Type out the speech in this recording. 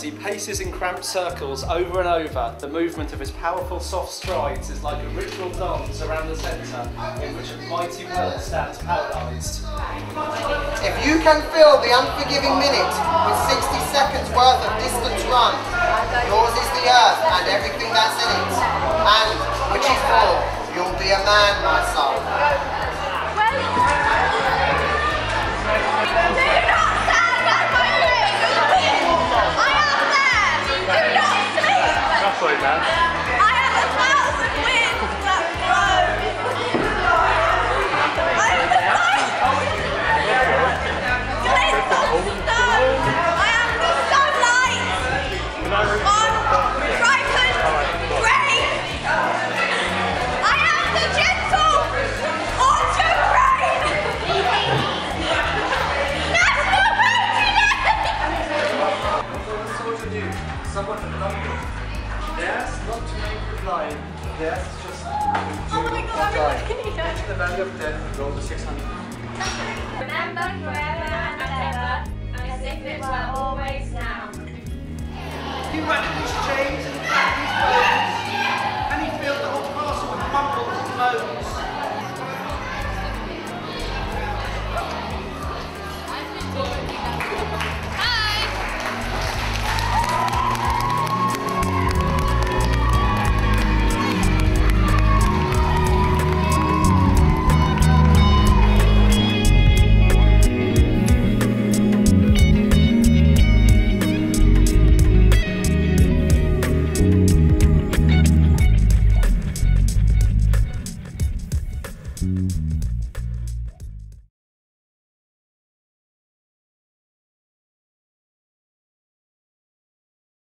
paces in cramped circles over and over, the movement of his powerful soft strides is like a ritual dance around the centre in which a mighty world stands paralysed. If you can fill the unforgiving minute with 60 seconds worth of distance run, yours is the earth and everything that's in it. And, which is more, you'll be a man, my son. Soldier knew someone had loved him. Theirs not to make you blind, theirs just to Oh my God, die. I'm looking at you. The value of death and roll to 600. Remember forever and ever, as if it were always now. Humanity's chains and cracked うん。